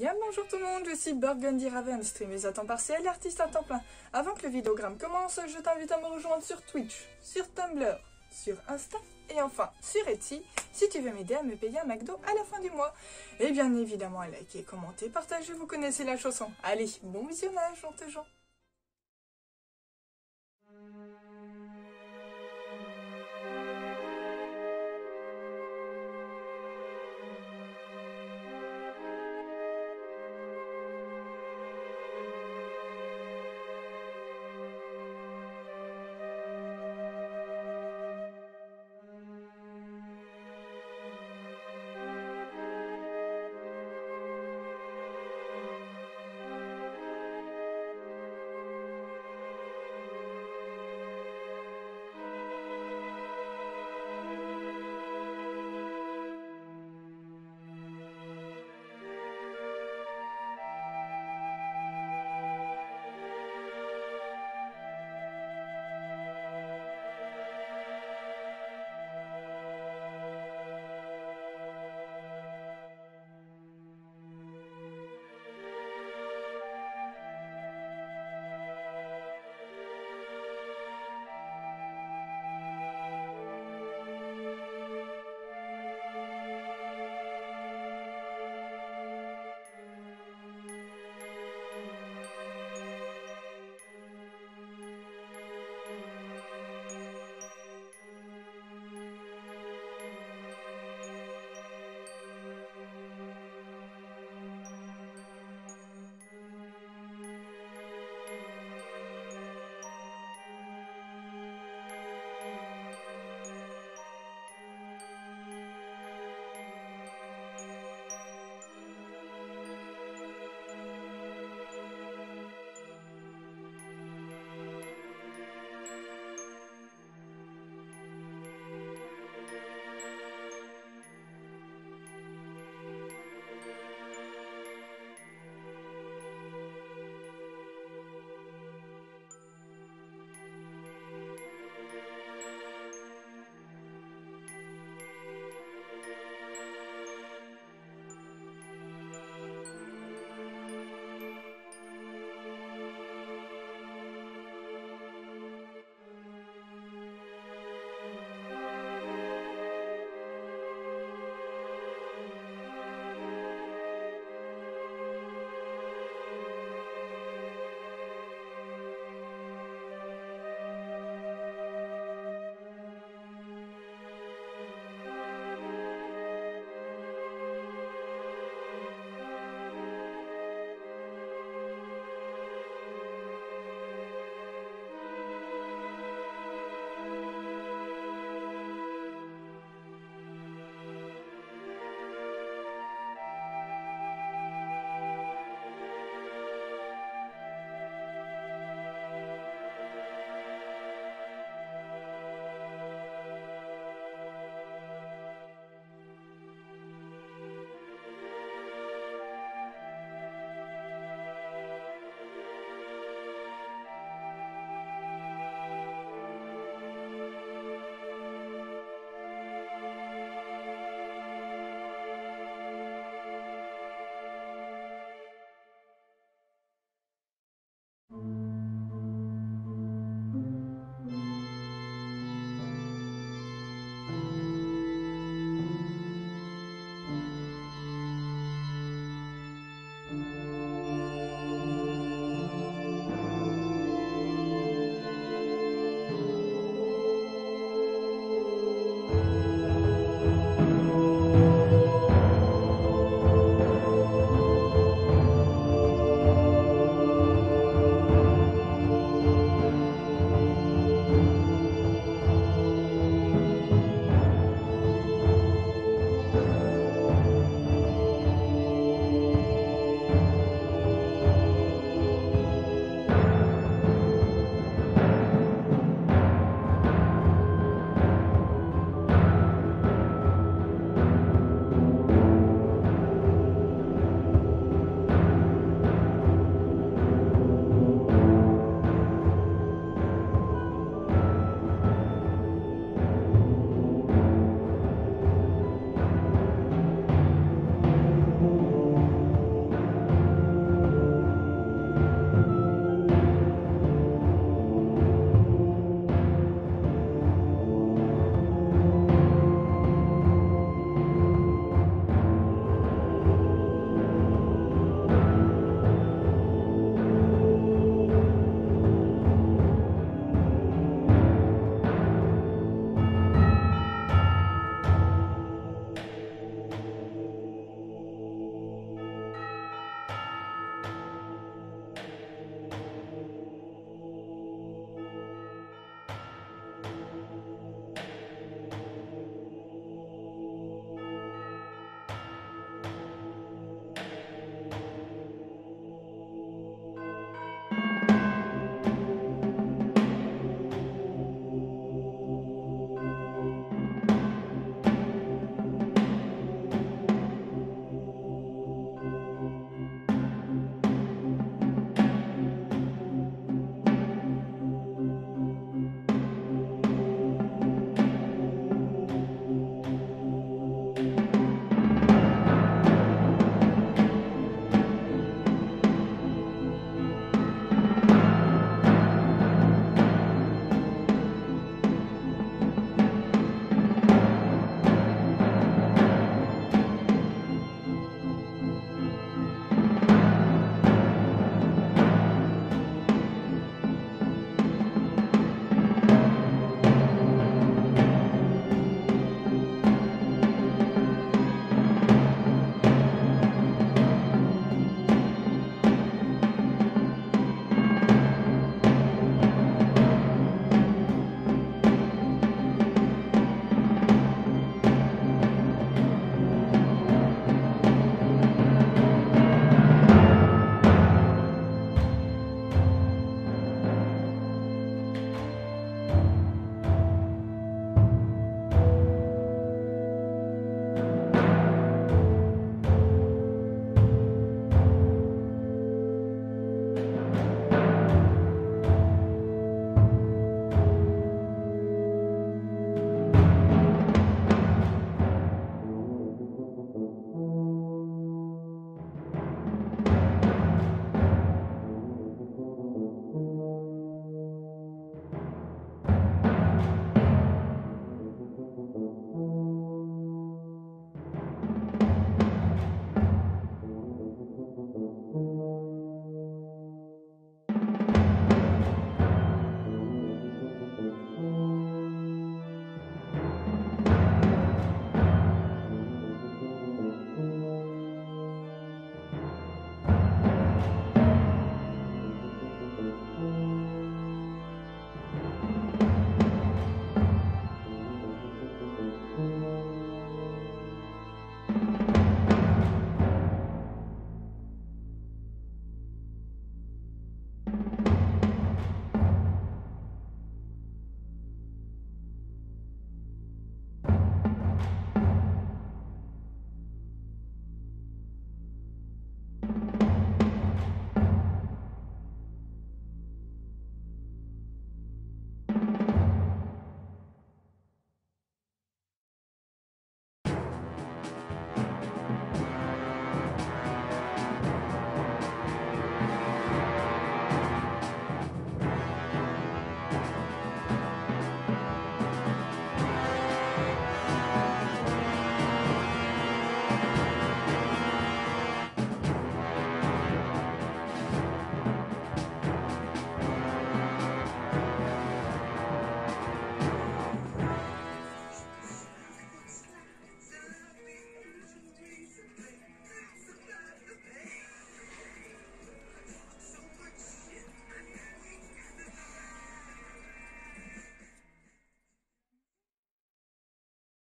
bien bonjour tout le monde, je suis Burgundy Raven, streameuse à temps partiel, artiste à temps plein. Avant que le vidéogramme commence, je t'invite à me rejoindre sur Twitch, sur Tumblr, sur Insta et enfin sur Etsy si tu veux m'aider à me payer un McDo à la fin du mois. Et bien évidemment à liker, commenter, partager, vous connaissez la chanson. Allez, bon visionnage, gens.